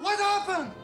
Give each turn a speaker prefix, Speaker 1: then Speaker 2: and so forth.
Speaker 1: What happened?